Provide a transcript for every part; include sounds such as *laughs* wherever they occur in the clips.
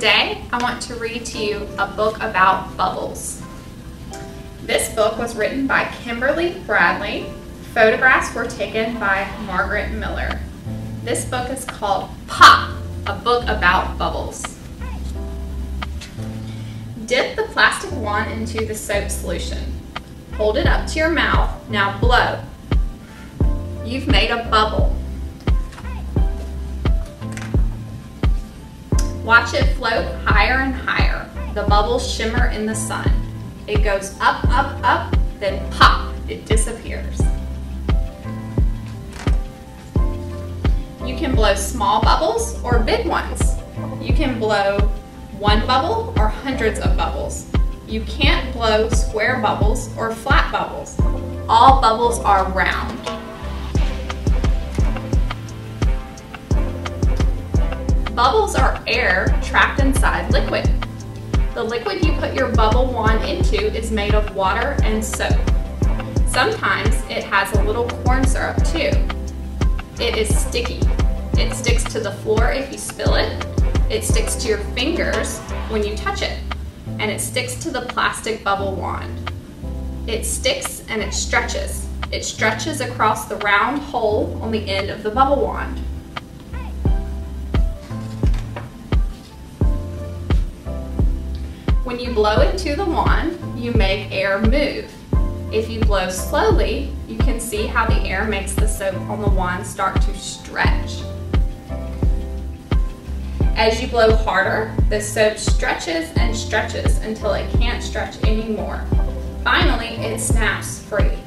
Today, I want to read to you a book about bubbles. This book was written by Kimberly Bradley. Photographs were taken by Margaret Miller. This book is called Pop, a book about bubbles. Dip the plastic wand into the soap solution. Hold it up to your mouth. Now blow. You've made a bubble. Watch it float higher and higher. The bubbles shimmer in the sun. It goes up, up, up, then pop, it disappears. You can blow small bubbles or big ones. You can blow one bubble or hundreds of bubbles. You can't blow square bubbles or flat bubbles. All bubbles are round. Bubbles are air trapped inside liquid. The liquid you put your bubble wand into is made of water and soap. Sometimes it has a little corn syrup too. It is sticky. It sticks to the floor if you spill it. It sticks to your fingers when you touch it. And it sticks to the plastic bubble wand. It sticks and it stretches. It stretches across the round hole on the end of the bubble wand. When you blow into the wand, you make air move. If you blow slowly, you can see how the air makes the soap on the wand start to stretch. As you blow harder, the soap stretches and stretches until it can't stretch anymore. Finally, it snaps free.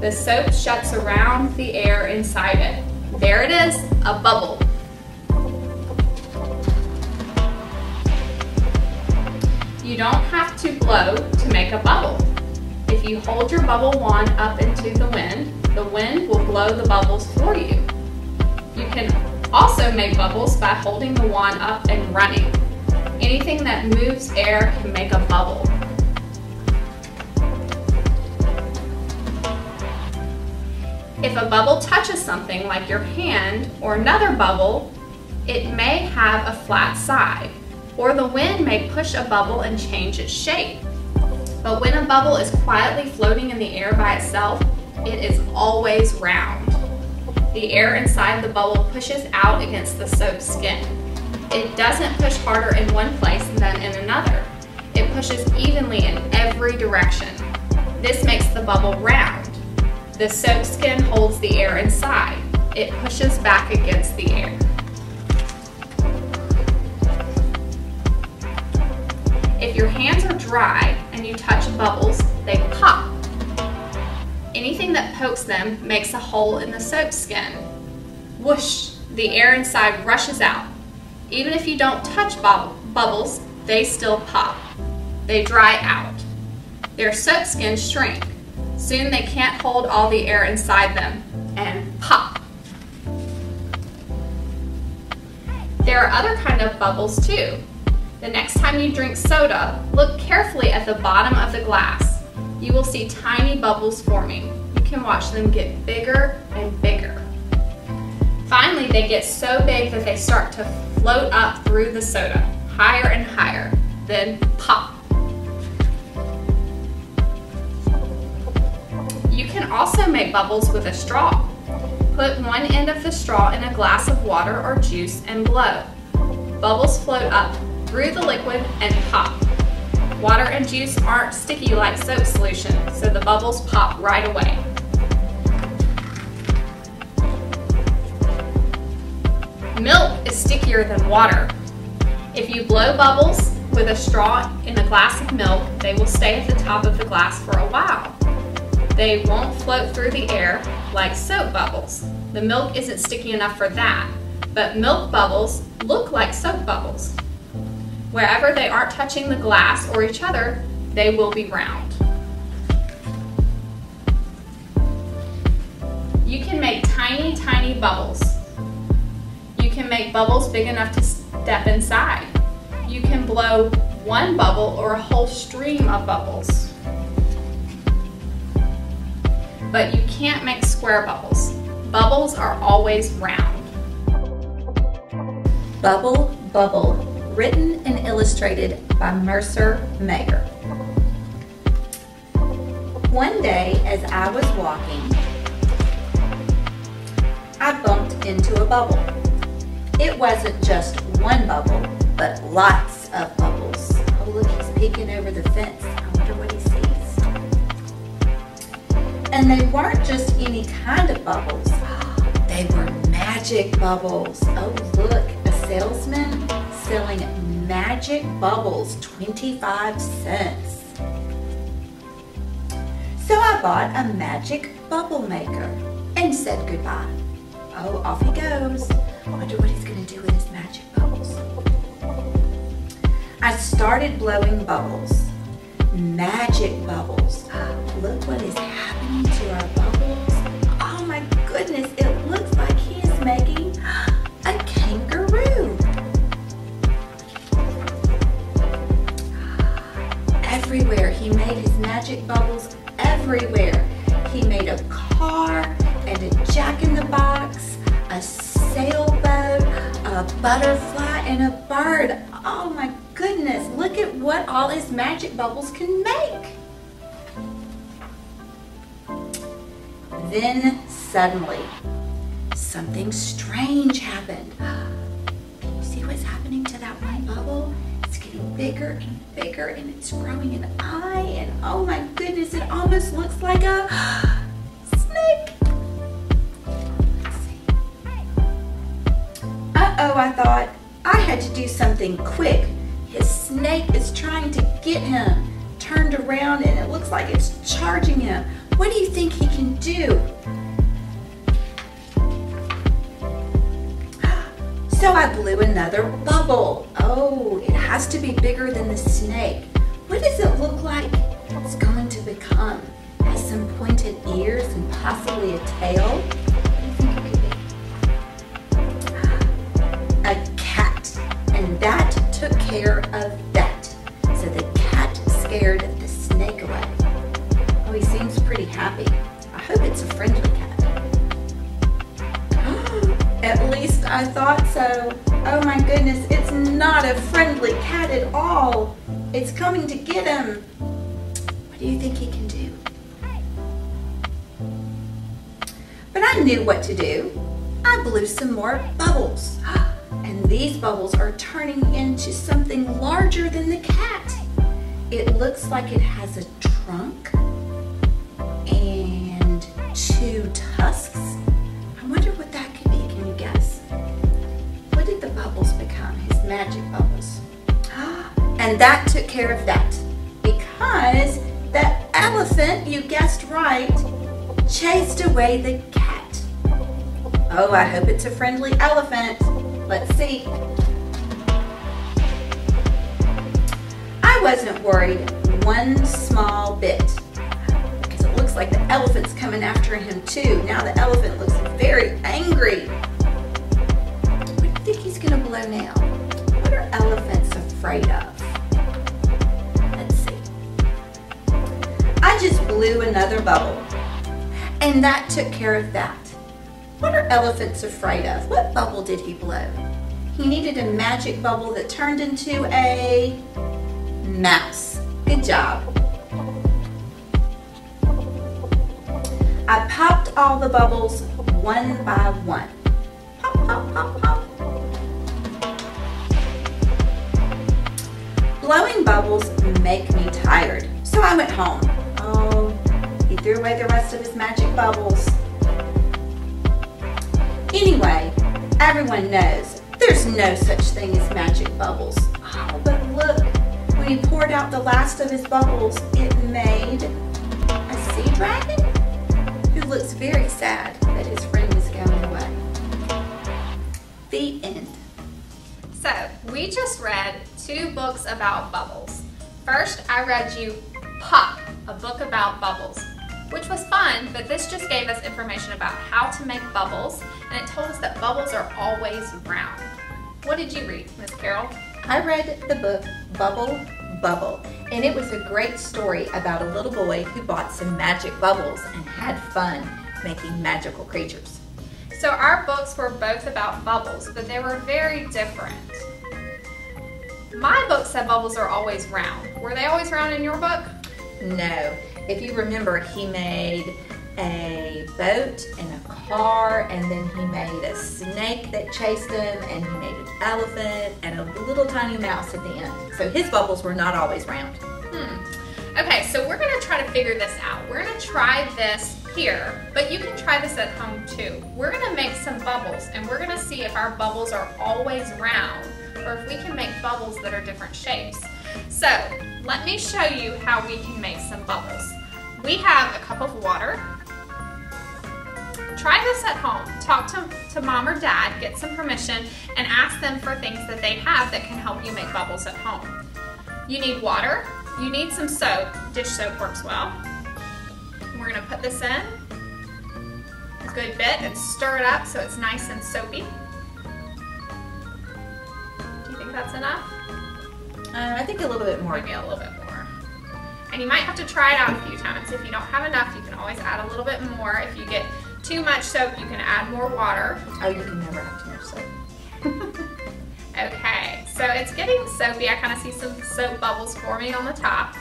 The soap shuts around the air inside it. There it is, a bubble. You don't have to blow to make a bubble. If you hold your bubble wand up into the wind, the wind will blow the bubbles for you. You can also make bubbles by holding the wand up and running. Anything that moves air can make a bubble. If a bubble touches something like your hand or another bubble, it may have a flat side or the wind may push a bubble and change its shape. But when a bubble is quietly floating in the air by itself, it is always round. The air inside the bubble pushes out against the soap skin. It doesn't push harder in one place than in another. It pushes evenly in every direction. This makes the bubble round. The soap skin holds the air inside. It pushes back against the air. Your hands are dry and you touch bubbles, they pop. Anything that pokes them makes a hole in the soap skin. Whoosh, the air inside rushes out. Even if you don't touch bubbles, they still pop. They dry out. Their soap skins shrink. Soon they can't hold all the air inside them and pop. There are other kind of bubbles too. The next time you drink soda, look carefully at the bottom of the glass. You will see tiny bubbles forming. You can watch them get bigger and bigger. Finally, they get so big that they start to float up through the soda, higher and higher, then pop. You can also make bubbles with a straw. Put one end of the straw in a glass of water or juice and blow. Bubbles float up through the liquid and pop. Water and juice aren't sticky like soap solution, so the bubbles pop right away. Milk is stickier than water. If you blow bubbles with a straw in a glass of milk, they will stay at the top of the glass for a while. They won't float through the air like soap bubbles. The milk isn't sticky enough for that, but milk bubbles look like soap bubbles. Wherever they aren't touching the glass or each other, they will be round. You can make tiny, tiny bubbles. You can make bubbles big enough to step inside. You can blow one bubble or a whole stream of bubbles. But you can't make square bubbles. Bubbles are always round. Bubble, bubble, written and illustrated by Mercer Mayer. One day as I was walking, I bumped into a bubble. It wasn't just one bubble, but lots of bubbles. Oh look, he's peeking over the fence. I wonder what he sees. And they weren't just any kind of bubbles. *gasps* They were magic bubbles. Oh look, a salesman selling magic bubbles, 25 cents. So I bought a magic bubble maker and said goodbye. Oh, off he goes. I Wonder what he's gonna do with his magic bubbles. I started blowing bubbles, magic bubbles. Ah, look what is happening to our bubbles. Oh my goodness, it he made his magic bubbles everywhere. He made a car and a jack in the box, a sailboat, a butterfly, and a bird. Oh my goodness, look at what all his magic bubbles can make. Then suddenly, something strange happened. *gasps* Can you see what's happening to that one bubble? Getting bigger and bigger and it's growing an eye and oh my goodness, it almost looks like a *gasps* snake. Uh-oh, I thought. I had to do something quick. His snake is trying to get him. Turned around and it looks like it's charging him. What do you think he can do? I blew another bubble. Oh, it has to be bigger than the snake. What does it look like it's going to become? Has some pointed ears and possibly a tail? A cat. And that took care of that. So the cat scared the snake away. Oh, he seems pretty happy. I hope it's a friendly cat. At least I thought so. Oh my goodness, it's not a friendly cat at all. It's coming to get him. What do you think he can do? But I knew what to do. I blew some more bubbles. *gasps* And these bubbles are turning into something larger than the cat. It looks like it has a trunk magic bubbles. And that took care of that. Because the elephant, you guessed right, chased away the cat. Oh, I hope it's a friendly elephant. Let's see. I wasn't worried one small bit because it looks like the elephant's coming after him too. Now the elephant looks very angry. What do you think he's gonna blow now? Elephants afraid of? Let's see. I just blew another bubble and that took care of that. What are elephants afraid of? What bubble did he blow? He needed a magic bubble that turned into a mouse. Good job. I popped all the bubbles one by one. Pop, pop, pop, Blowing bubbles make me tired, so I went home. Oh, he threw away the rest of his magic bubbles. Anyway, everyone knows there's no such thing as magic bubbles. Oh, but look, when he poured out the last of his bubbles, it made a sea dragon who looks very sad that his friend is going away. The end. So, we just read two books about bubbles. First, I read you Pop, a book about bubbles, which was fun, but this just gave us information about how to make bubbles, and it told us that bubbles are always round. What did you read, Miss Carol? I read the book Bubble Bubble, and it was a great story about a little boy who bought some magic bubbles and had fun making magical creatures. So our books were both about bubbles, but they were very different. My book said bubbles are always round. Were they always round in your book? No. If you remember, he made a boat and a car, and then he made a snake that chased him, and he made an elephant and a little tiny mouse at the end. So his bubbles were not always round. Hmm. Okay, so we're gonna try to figure this out. We're gonna try this here, but you can try this at home too. We're gonna make some bubbles, and we're gonna see if our bubbles are always round, or if we can make bubbles that are different shapes. So, let me show you how we can make some bubbles. We have a cup of water, Try this at home. Talk to, to mom or dad, get some permission, and ask them for things that they have that can help you make bubbles at home. You need water, you need some soap, dish soap works well. We're gonna put this in a good bit and stir it up so it's nice and soapy. Do you think that's enough? Uh, I think a little bit more. Maybe a little bit more. And you might have to try it out a few times. If you don't have enough, you can always add a little bit more. If you get too much soap, you can add more water. Oh, you can never have too much soap. *laughs* okay, so it's getting soapy. I kind of see some soap bubbles forming on the top.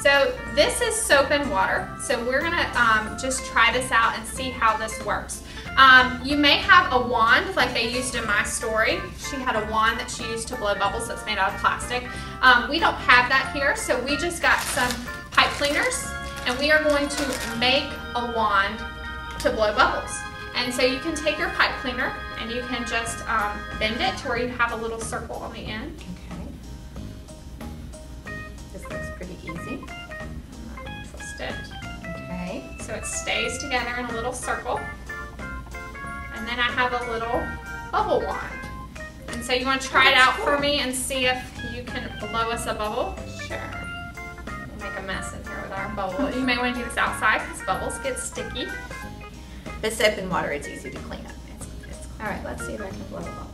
So this is soap and water. So we're gonna um, just try this out and see how this works. Um, you may have a wand like they used in my story. She had a wand that she used to blow bubbles that's made out of plastic. Um, we don't have that here, so we just got some pipe cleaners and we are going to make a wand to blow bubbles. And so you can take your pipe cleaner and you can just um, bend it to where you have a little circle on the end. Okay. This looks pretty easy. Twist it. Okay. So it stays together in a little circle. And then I have a little bubble wand. And so you want to try it out for me and see if you can blow us a bubble? Sure. We'll make a mess in here with our bubble. You may want to do this outside because bubbles get sticky. The soap and water, it's easy to clean up. It's, it's All right, let's see if I can blow a bubble.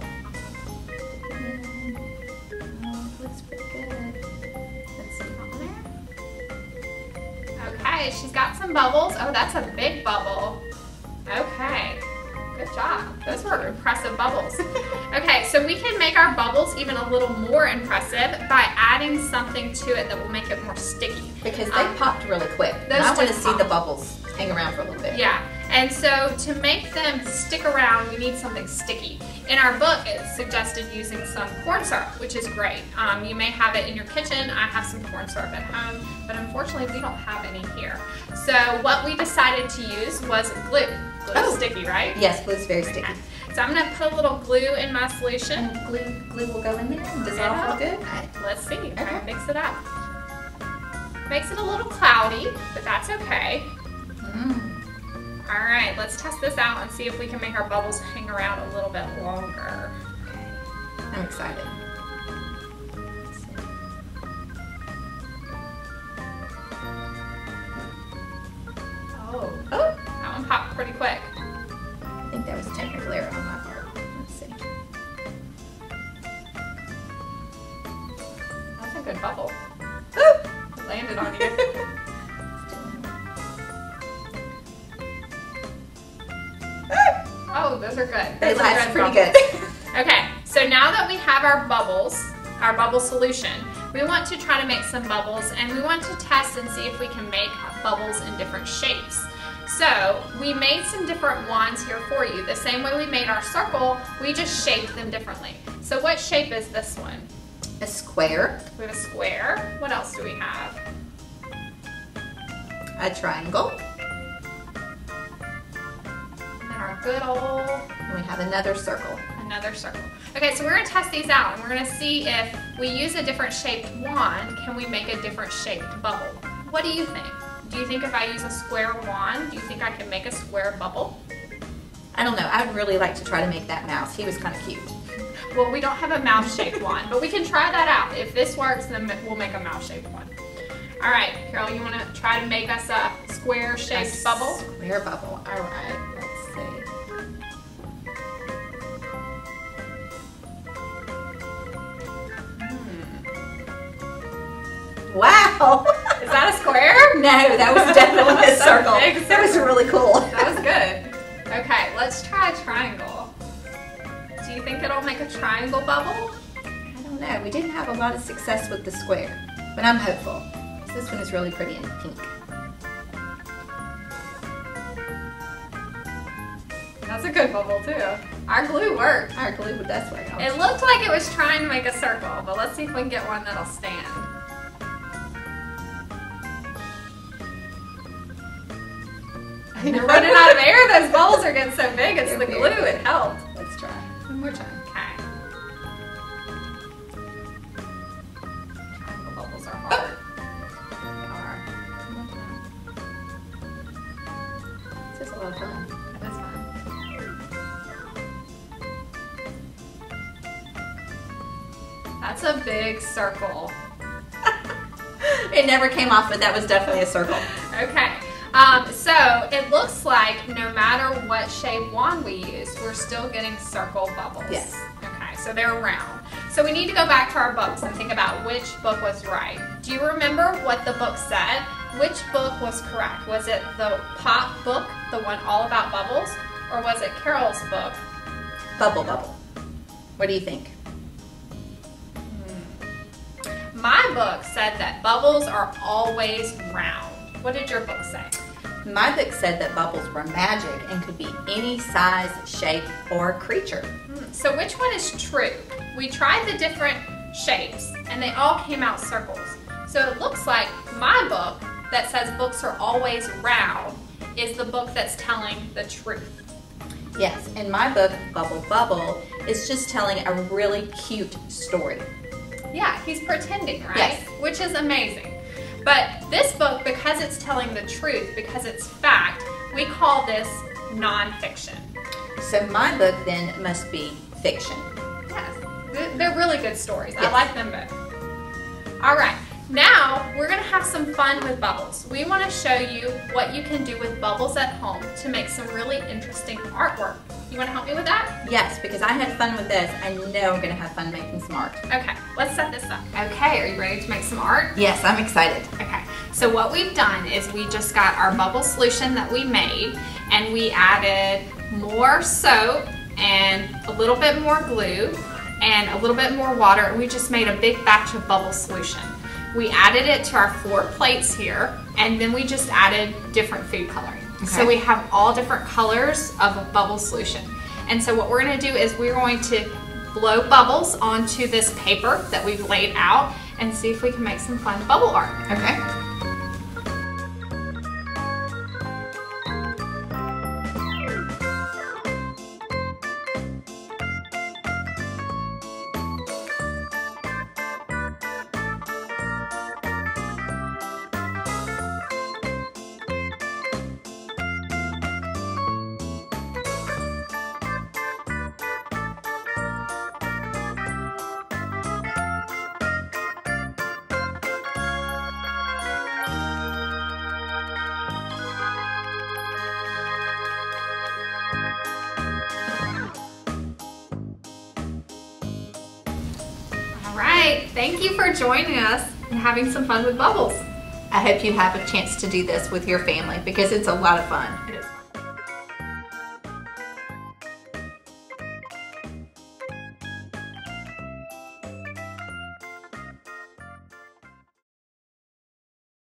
Oh, looks pretty good. Let's see on there. Okay, she's got some bubbles. Oh, that's a big bubble. Okay, good job. Those were impressive bubbles. Okay, so we can make our bubbles even a little more impressive by adding something to it that will make it more sticky. Because they Um, popped really quick. Those I want to see the bubbles hang around for a little bit. Yeah, and so to make them stick around, we need something sticky. In our book, it suggested using some corn syrup, which is great. Um, you may have it in your kitchen. I have some corn syrup at home, but unfortunately, we don't have any here. So what we decided to use was glue. Glue Oh. sticky, right? Yes, glue's very sticky. Okay. So I'm gonna put a little glue in my solution. And glue, glue will go in there and dissolve real good. Let's see. Okay. to mix it up. Makes it a little cloudy, but that's okay. Mm. All right, let's test this out and see if we can make our bubbles hang around a little bit longer. I'm excited. Oh, Oh, that one popped pretty quick. I think that was technical error on my part. Let's see. That's a good bubble. Oh! Landed on you. *laughs* those are good. They Those are last pretty bubbles. good. *laughs* Okay, so now that we have our bubbles, our bubble solution, we want to try to make some bubbles and we want to test and see if we can make bubbles in different shapes. So we made some different wands here for you. The same way we made our circle, we just shaped them differently. So what shape is this one? a square, We have a square. What else do we have? a triangle, good old and we have another circle. another circle. Okay, so we're gonna test these out and we're gonna see if we use a different shaped wand, can we make a different shaped bubble? What do you think? Do you think if I use a square wand, do you think I can make a square bubble? I don't know. I would really like to try to make that mouse. He was kind of cute. Well, we don't have a mouse shaped wand, but we can try that out. If this works, then we'll make a mouse shaped one. All right, Carol, you wanna try to make us a square shaped A bubble? Square bubble. All right. Wow. Is that a square? no, that was definitely a *laughs* circle. big That was really cool. That was good. Okay, let's try a triangle. Do you think it'll make a triangle bubble? I don't know. We didn't have a lot of success with the square, but I'm hopeful. This one is really pretty in pink. That's a good bubble too. Our glue worked. Our glue, that's what It looked like it was trying to make a circle, but let's see if we can get one that'll stand. *laughs* You're running out of air. Those bubbles are getting so big. It's the glue. It helped. Let's try. One more time. Okay. Triangle bubbles are oh. hard. They are. One more time. This is a lot of fun. That is fun. That's a big circle. *laughs* It never came off, but that was definitely a circle. Okay. Um, so it looks like no matter what shape wand we use, we're still getting circle bubbles. Yes. Okay, so they're round. So we need to go back to our books and think about which book was right. Do you remember what the book said? Which book was correct? Was it the pop book, the one all about bubbles, or was it Carol's book? Bubble, bubble. What do you think? My book said that bubbles are always round. What did your book say? My book said that bubbles were magic and could be any size, shape, or creature. Hmm, So which one is true? We tried the different shapes and they all came out circles. So it looks like my book that says books are always round is the book that's telling the truth. Yes, in my book, Bubble Bubble, is just telling a really cute story. Yeah, he's pretending, right? Yes. Which is amazing. But this book, because it's telling the truth, because it's fact, we call this nonfiction. So my book then must be fiction. Yes, They're- really good stories. I like them both. All right, now we're gonna have some fun with bubbles. We wanna show you what you can do with bubbles at home to make some really interesting artwork. You wanna help me with that? Yes, because I had fun with this. I know I'm going to have fun making some art. Okay, let's set this up. Okay, are you ready to make some art? Yes, I'm excited. Okay, so what we've done is we just got our bubble solution that we made and we added more soap and a little bit more glue and a little bit more water and we just made a big batch of bubble solution. We added it to our four plates here and then we just added different food coloring. So we have all different colors of a bubble solution. And so what we're gonna do is we're going to blow bubbles onto this paper that we've laid out and see if we can make some fun bubble art. Okay. Thank you for joining us and having some fun with bubbles. I hope you have a chance to do this with your family because it's a lot of fun.